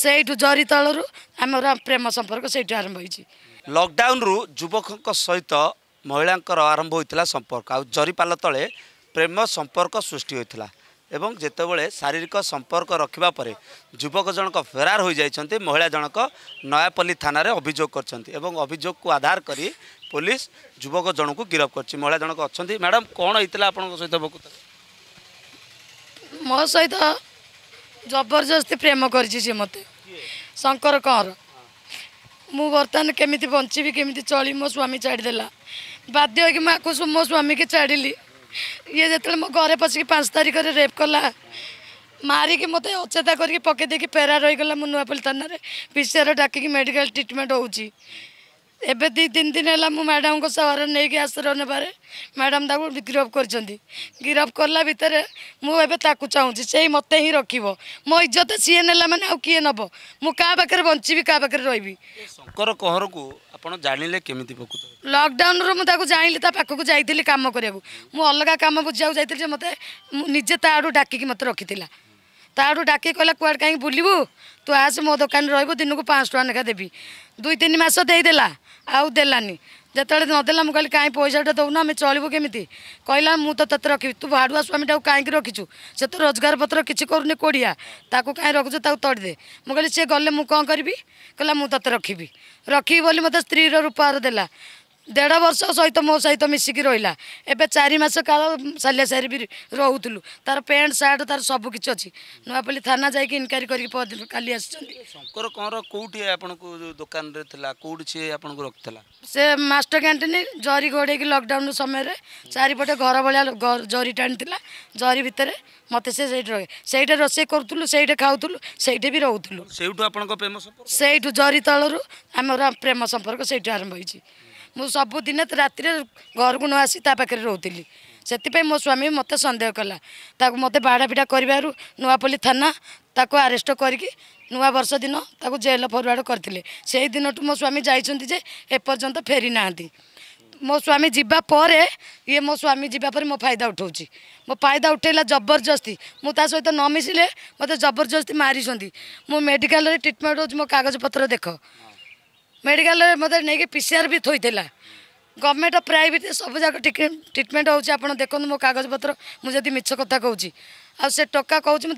ସେଇଠୁ ଜରି ତଳରୁ ଆମର ପ୍ରେମ ସମ୍ପର୍କ ସେଇଠୁ ଆରମ୍ଭ ହୋଇଛି ଲକଡାଉନରୁ ଯୁବକଙ୍କ ସହିତ ମହିଳାଙ୍କର ଆରମ୍ଭ ହୋଇଥିଲା ସମ୍ପର୍କ ଆଉ ଜରିପାଲ ତଳେ ପ୍ରେମ ସମ୍ପର୍କ ସୃଷ୍ଟି ହୋଇଥିଲା ଏବଂ ଯେତେବେଳେ ଶାରୀରିକ ସମ୍ପର୍କ ରଖିବା ପରେ ଯୁବକ ଜଣକ ଫେରାର ହୋଇଯାଇଛନ୍ତି ମହିଳା ଜଣକ ନୟାପଲ୍ଲୀ ଥାନାରେ ଅଭିଯୋଗ କରିଛନ୍ତି ଏବଂ ଅଭିଯୋଗକୁ ଆଧାର କରି ପୋଲିସ ଯୁବକ ଜଣଙ୍କୁ ଗିରଫ କରିଛି ମହିଳା ଜଣକ ଅଛନ୍ତି ମ୍ୟାଡ଼ାମ୍ କ'ଣ ହେଇଥିଲା ଆପଣଙ୍କ ସହିତ ମୋ ସହିତ जबरजस्ती प्रेम गरि मते शङ्कर कर मर्ति बन्छबि केमि चलि मो स्वामी चाडिदेला बाध्य हो कि महाको मो स्वामीक चाडलि यति म घर पसिक पाँच तारिखले रेप कला मिगिक मते अचेता गरिक पकेदेक फेरार म नुवा थान विषय डाकिक मेडिकल ट्रिटमेन्ट हुन्छ ଏବେ ଦୁଇ ତିନି ଦିନ ହେଲା ମୁଁ ମ୍ୟାଡ଼ାମଙ୍କ ସହର ନେଇକି ଆଶ୍ରୟ ନେବାରେ ମ୍ୟାଡ଼ାମ୍ ତାକୁ ଗିରଫ କରିଛନ୍ତି ଗିରଫ କଲା ଭିତରେ ମୁଁ ଏବେ ତାକୁ ଚାହୁଁଛି ସେଇ ମୋତେ ହିଁ ରଖିବ ମୋ ଇଜ୍ଜତ ସିଏ ନେଲା ମାନେ ଆଉ କିଏ ନେବ ମୁଁ କାହା ପାଖରେ ବଞ୍ଚିବି କାହା ପାଖରେ ରହିବି ଶଙ୍କର କହରକୁ ଆପଣ ଜାଣିଲେ କେମିତି ପ୍ରକୃତ ଲକଡାଉନରୁ ମୁଁ ତାକୁ ଜାଣିଲି ତା ପାଖକୁ ଯାଇଥିଲି କାମ କରିବାକୁ ମୁଁ ଅଲଗା କାମ ବୁଝିବାକୁ ଯାଇଥିଲି ଯେ ମୋତେ ନିଜେ ତା ଆଡ଼ୁ ଡାକିକି ମୋତେ ରଖିଥିଲା ताडु डाकि कहिला कहीँ बुलबु तु आसु म दोकान रहे दे दुई तिन मासेला आउँदै जति नदेला म कहली कहीँ पैसा देउन आमे चलि केमि कहिला म ति तु भाडुवा स्वामीटा कहीँक रिन्छु सोध्नु रोजगारपत्रु कोहीँ र तरिदे म कहिले सि गे रखी कि कहिलाखि रखिक मती रूपहार देला ଦେଢ଼ ବର୍ଷ ସହିତ ମୋ ସହିତ ମିଶିକି ରହିଲା ଏବେ ଚାରି ମାସ କାଳ ସାଲିଆ ସାରି ବି ରହୁଥିଲୁ ତାର ପ୍ୟାଣ୍ଟ ସାର୍ଟ ତାର ସବୁ କିଛି ଅଛି ନୂଆପଲ୍ଲୀ ଥାନା ଯାଇକି ଇନକ୍ୱାରୀ କରିକି କାଲି ଆସିଛନ୍ତି ଶଙ୍କର କ'ଣ କେଉଁଠି ଆପଣଙ୍କୁ ଦୋକାନରେ ଥିଲା କେଉଁଠି ସିଏ ଆପଣଙ୍କୁ ରଖିଥିଲା ସେ ମାଷ୍ଟର କ୍ୟାଣ୍ଟିନ୍ ଜରି ଘୋଡ଼େଇକି ଲକଡାଉନ ସମୟରେ ଚାରିପଟେ ଘର ଭଳିଆ ଜରି ଟାଣିଥିଲା ଜରି ଭିତରେ ମୋତେ ସେ ସେଇଠି ରହେ ସେଇଠି ରୋଷେଇ କରୁଥିଲୁ ସେଇଠି ଖାଉଥିଲୁ ସେଇଠି ବି ରହୁଥିଲୁ ସେଇଠୁ ଆପଣଙ୍କ ପ୍ରେମ ସେଇଠୁ ଜରି ତଳରୁ ଆମର ପ୍ରେମ ସମ୍ପର୍କ ସେଇଠୁ ଆରମ୍ଭ ହେଇଛି ମୁଁ ସବୁଦିନ ରାତିରେ ଘରକୁ ନ ଆସି ତା ପାଖରେ ରହୁଥିଲି ସେଥିପାଇଁ ମୋ ସ୍ୱାମୀ ମୋତେ ସନ୍ଦେହ କଲା ତାକୁ ମୋତେ ବାଡ଼ାପିଡ଼ା କରିବାରୁ ନୂଆପଲ୍ଲୀ ଥାନା ତାକୁ ଆରେଷ୍ଟ କରିକି ନୂଆ ବର୍ଷ ଦିନ ତାକୁ ଜେଲ ଫରୱାର୍ଡ଼ କରିଥିଲେ ସେଇଦିନଠୁ ମୋ ସ୍ୱାମୀ ଯାଇଛନ୍ତି ଯେ ଏପର୍ଯ୍ୟନ୍ତ ଫେରି ନାହାନ୍ତି ମୋ ସ୍ୱାମୀ ଯିବା ପରେ ଇଏ ମୋ ସ୍ୱାମୀ ଯିବା ପରେ ମୋ ଫାଇଦା ଉଠାଉଛି ମୋ ଫାଇଦା ଉଠାଇଲା ଜବରଦସ୍ତି ମୁଁ ତା ସହିତ ନ ମିଶିଲେ ମୋତେ ଜବରଦସ୍ତି ମାରିଛନ୍ତି ମୁଁ ମେଡ଼ିକାଲରେ ଟ୍ରିଟମେଣ୍ଟ ହେଉଛି ମୋ କାଗଜପତ୍ର ଦେଖ मेडिकल मध्ये नै पिसिआर थोइला गभर्मेन्ट प्रायः सबै जाक ट्रिटमेन्ट हौ आउँछु मो कागजपत्र मिछ कथा कि आउँसे टकाउँछ मि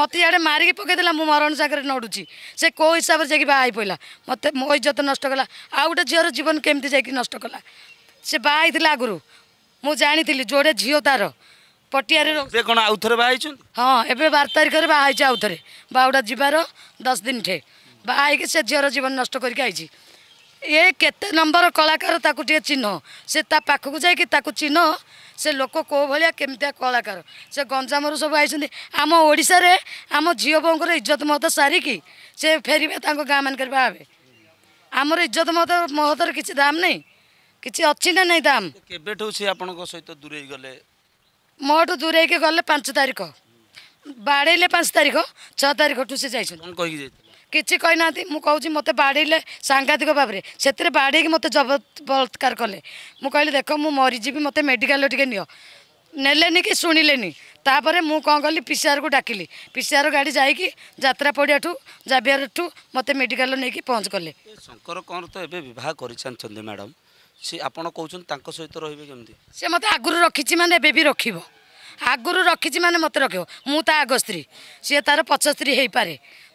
मैले मारिक पकेला मरण जागरे नडु सो हिसाबले जाइक बाहेक मत मो इज्जत नष्ट कला आउँट झिरो जीवन केमिति नष्ट कला बाग्रु जाने जोडिए झियो तार पटि हामी बार तारिखा बाहुडा जबार दस दिन ठे से झिरो जीवन नष्ट गरिक आइस ए केते नम्बर कलाकार तिह से चिन्ह से लोक को के कलाकार से गञ्जामहरू सबै आइसके आम ओडा आम झिउ बो इज्जत महत सारिक से फे त गाँ मेर आम इज्जत महत महत र कि दाम नै कि अहि दाम के आपत दुरै गो ठु दुरैक गच तारिख बाडैले पाँच तारिख छिखु କିଛି କହିନାହାନ୍ତି ମୁଁ କହୁଛି ମୋତେ ବାଡ଼େଇଲେ ସାଂଘାତିକ ଭାବରେ ସେଥିରେ ବାଡ଼େଇକି ମୋତେ ଜବ ବଳାତ୍କାର କଲେ ମୁଁ କହିଲି ଦେଖ ମୁଁ ମରିଯିବି ମୋତେ ମେଡ଼ିକାଲ ଟିକେ ନିଅ ନେଲେନି କି ଶୁଣିଲେନି ତାପରେ ମୁଁ କ'ଣ କଲି ପିସିଆରକୁ ଡାକିଲି ପିସିଆର ଗାଡ଼ି ଯାଇକି ଯାତ୍ରା ପଡ଼ିଆଠୁ ଜାବିଆରଠୁ ମୋତେ ମେଡ଼ିକାଲ ନେଇକି ପହଞ୍ଚ କଲେ ଶଙ୍କର କ'ଣ ତ ଏବେ ବିବାହ କରିସାରିଛନ୍ତି ମ୍ୟାଡ଼ାମ୍ ସେ ଆପଣ କହୁଛନ୍ତି ତାଙ୍କ ସହିତ ରହିବେ କେମିତି ସେ ମୋତେ ଆଗରୁ ରଖିଛି ମାନେ ଏବେ ବି ରଖିବ ଆଗରୁ ରଖିଛି ମାନେ ମୋତେ ରଖିବ ମୁଁ ତା ଆଗ ସ୍ତ୍ରୀ ସିଏ ତାର ପଛ ସ୍ତ୍ରୀ ହେଇପାରେ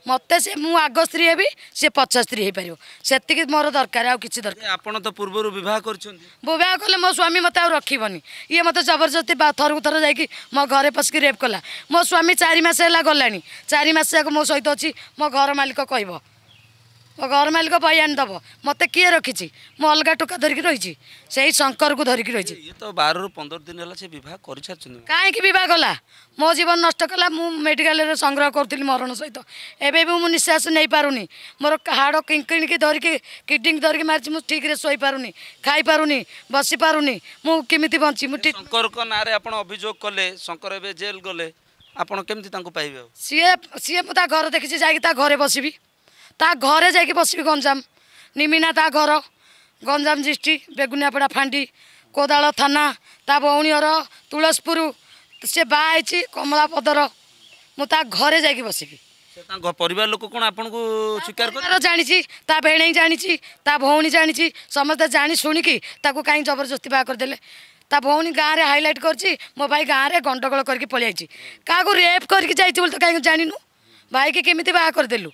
ମୋତେ ସେ ମୁଁ ଆଗ ସ୍ତ୍ରୀ ହେବି ସିଏ ପଛ ସ୍ତ୍ରୀ ହେଇପାରିବ ସେତିକି ମୋର ଦରକାର ଆଉ କିଛି ଦରକାର ଆପଣ ତ ପୂର୍ବରୁ ବିବାହ କରୁଛନ୍ତି ବିବାହ କଲେ ମୋ ସ୍ୱାମୀ ମୋତେ ଆଉ ରଖିବନି ଇଏ ମୋତେ ଜବରଦସ୍ତି ଥରକୁ ଥର ଯାଇକି ମୋ ଘରେ ପଶିକି ରେପ୍ କଲା ମୋ ସ୍ୱାମୀ ଚାରି ମାସ ହେଲା ଗଲାଣି ଚାରି ମାସ ଯାକ ମୋ ସହିତ ଅଛି ମୋ ଘର ମାଲିକ କହିବ म घरमालिक बयान दोब मते कि रिसिच म अलगा टुका धरिक रहिँसक धरिक र बारु पन्ध्र दिन होला विवाह गरिसकि विवाह गला म जीवन नष्ट कला मेडिकल संग्रह गर् मरण सहित ए म निश्वास नै पारुन मिकिण् धरिक किडनी मरिच बसिप म केमिति बन्छु म अभियो कले शर एउटा जेल् सीए सीए घर देखि जि घर बसबि ता घर जाइक बसबी गञ्जाम निमिना ता घर गञजाम डिस्ट्रिक्ट बेगुनियापडा फांडी कोदाल थाना त भउसपुर समलापदर म घर जाइक बसबि लोक जाने त भेणी जाने त भौनी जा समे जाँनि शुिक काहीँ जबरजस्ती बाहेकदेले ता भौनी गाँडै हैलैट गरि म भाइ गाँड र गण्डगो गरिक पल आइसके कहाँको रेप गरिदे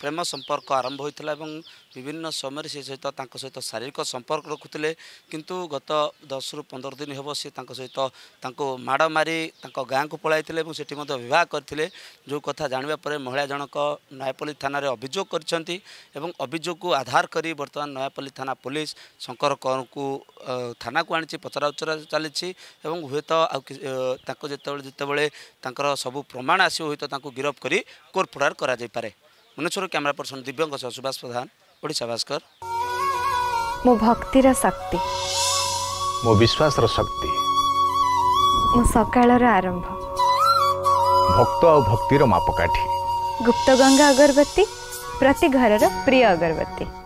ପ୍ରେମ ସମ୍ପର୍କ ଆରମ୍ଭ ହୋଇଥିଲା ଏବଂ ବିଭିନ୍ନ ସମୟରେ ସେ ସହିତ ତାଙ୍କ ସହିତ ଶାରୀରିକ ସମ୍ପର୍କ ରଖୁଥିଲେ କିନ୍ତୁ ଗତ ଦଶରୁ ପନ୍ଦର ଦିନ ହେବ ସେ ତାଙ୍କ ସହିତ ତାଙ୍କୁ ମାଡ଼ ମାରି ତାଙ୍କ ଗାଁକୁ ପଳାଇଥିଲେ ଏବଂ ସେଠି ମଧ୍ୟ ବିବାହ କରିଥିଲେ ଯେଉଁ କଥା ଜାଣିବା ପରେ ମହିଳା ଜଣକ ନୟାପଲ୍ଲୀ ଥାନାରେ ଅଭିଯୋଗ କରିଛନ୍ତି ଏବଂ ଅଭିଯୋଗକୁ ଆଧାର କରି ବର୍ତ୍ତମାନ ନୟାପଲ୍ଲୀ ଥାନା ପୋଲିସ ଶଙ୍କର କରଙ୍କୁ ଥାନାକୁ ଆଣିଛି ପଚରାଉଚରା ଚାଲିଛି ଏବଂ ହୁଏତ ଆଉ ତାଙ୍କ ଯେତେବେଳେ ଯେତେବେଳେ ତାଙ୍କର ସବୁ ପ୍ରମାଣ ଆସିବ ହୁଏତ ତାଙ୍କୁ ଗିରଫ କରି କୋର୍ଟ ଫୋଡ଼ାର କରାଯାଇପାରେ ଭୁବନେଶ୍ୱର କ୍ୟାମେରା ପର୍ସନ ଦିବ୍ୟଙ୍କ ସହ ସୁଭାଷ ପ୍ରଧାନ ଓଡ଼ିଶା ଭାସ୍କର ମୋ ଭକ୍ତିର ଶକ୍ତି ମୋ ବିଶ୍ୱାସର ଶକ୍ତି ମୋ ସକାଳର ଆରମ୍ଭ ଭକ୍ତ ଆଉ ଭକ୍ତିର ମାପକାଠି ଗୁପ୍ତ ଗଙ୍ଗା ଅଗରବତୀ ପ୍ରତି ଘରର ପ୍ରିୟ ଅଗରବତୀ